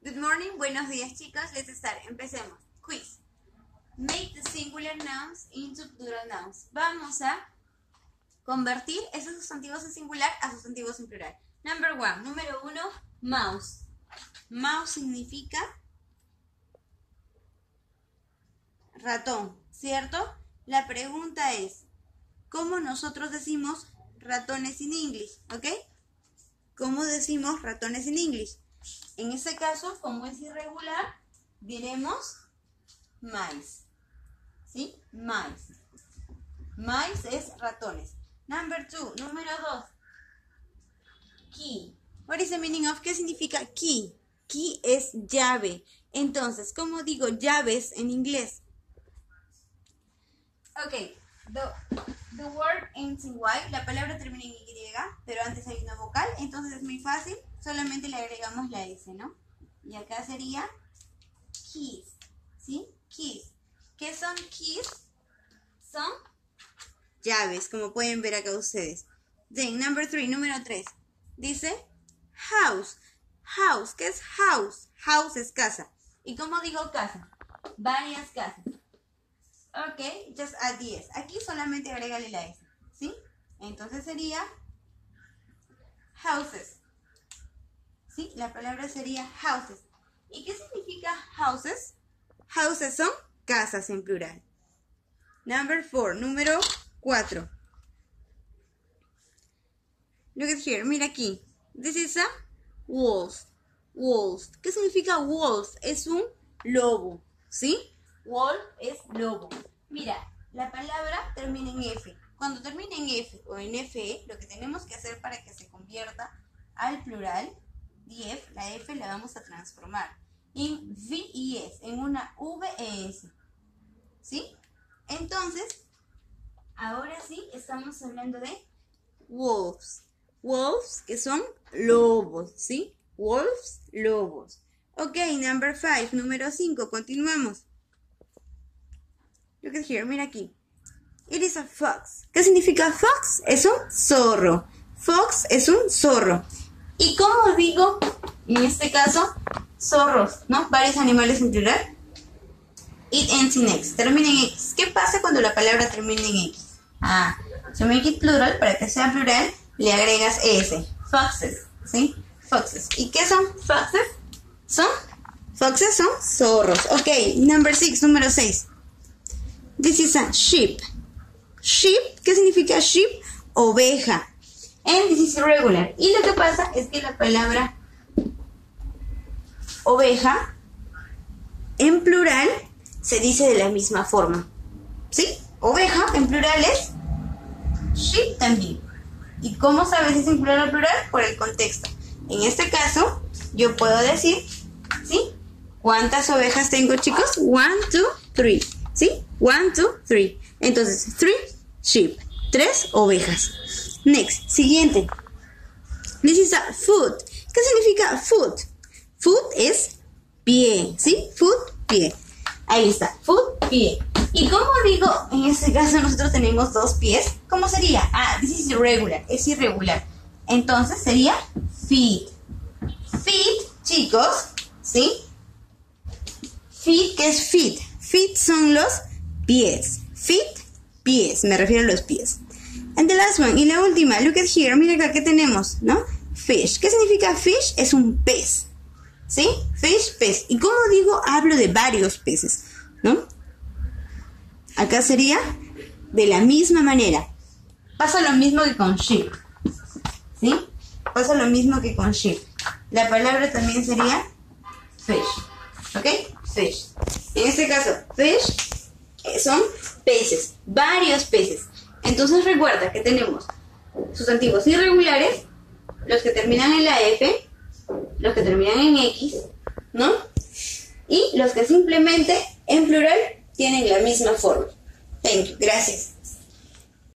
Good morning, buenos días chicos. Let's start. Empecemos. Quiz. Make the singular nouns into plural nouns. Vamos a convertir esos sustantivos en singular a sustantivos en plural. Number one. Número uno, mouse. Mouse significa ratón, ¿cierto? La pregunta es, ¿cómo nosotros decimos ratones en inglés? ¿Ok? ¿Cómo decimos ratones en inglés? En este caso, como es irregular, diremos mice. ¿Sí? Mice. Mice es ratones. Number two, número dos. Key. What is the meaning of? ¿Qué significa key? Key es llave. Entonces, ¿cómo digo llaves en inglés? Ok, the word ends in Y, la palabra termina en Y, pero antes hay una vocal, entonces es muy fácil, solamente le agregamos la S, ¿no? Y acá sería keys, ¿sí? Keys. ¿Qué son keys? Son llaves, como pueden ver acá ustedes. Then, number three, número 3. Dice house. House, ¿qué es house? House es casa. ¿Y cómo digo casa? Varias casas. Ok, just add 10. Aquí solamente agregale la S, ¿sí? Entonces sería houses. ¿Sí? La palabra sería houses. ¿Y qué significa houses? Houses son casas en plural. Number 4, número 4. Look at here, mira aquí. This is a wolf. Wolf. ¿Qué significa wolf? Es un lobo, ¿sí? Wolf es lobo. Mira, la palabra termina en F. Cuando termina en F o en FE, lo que tenemos que hacer para que se convierta al plural, DF, la F la vamos a transformar en VES, en una VES. ¿Sí? Entonces, ahora sí estamos hablando de wolves. Wolves, que son lobos, ¿sí? Wolves, lobos. Ok, number five, número 5, continuamos. Look at here, mira aquí. It is a fox. ¿Qué significa fox? Es un zorro. Fox es un zorro. ¿Y cómo digo, en este caso, zorros, ¿no? Varios animales en plural. It ends in X. Termina en X. ¿Qué pasa cuando la palabra termina en X? Ah, to make it plural, para que sea plural, le agregas S. Foxes, ¿sí? Foxes. ¿Y qué son foxes? Son, foxes son zorros. Ok, number six, número 6. This is a sheep. Sheep, ¿qué significa sheep? Oveja. And this is irregular. Y lo que pasa es que la palabra oveja en plural se dice de la misma forma. ¿Sí? Oveja en plural es sheep también. ¿Y cómo sabes si es en plural o plural? Por el contexto. En este caso, yo puedo decir, ¿sí? ¿Cuántas ovejas tengo, chicos? One, two, three. ¿Sí? One, two, three. Entonces, three sheep. Tres ovejas. Next, siguiente. This is a foot. ¿Qué significa foot? Foot es pie, ¿sí? Foot, pie. Ahí está, foot, pie. ¿Y cómo digo, en este caso nosotros tenemos dos pies? ¿Cómo sería? Ah, this is irregular, es irregular. Entonces sería feet. Feet, chicos, ¿sí? Feet, ¿qué es feet? Feet son los pies. Feet, pies, me refiero a los pies. And the last one, y la última, look at here, mira acá que tenemos, ¿no? Fish. ¿Qué significa fish? Es un pez. ¿Sí? Fish, pez. ¿Y cómo digo? Hablo de varios peces, ¿no? Acá sería de la misma manera. Pasa lo mismo que con sheep. ¿Sí? Pasa lo mismo que con sheep. La palabra también sería fish. ¿Ok? Fish. En este caso, fish eh, son peces, varios peces. Entonces recuerda que tenemos sustantivos irregulares, los que terminan en la F, los que terminan en X, ¿no? Y los que simplemente en plural tienen la misma forma. Thank you. Gracias.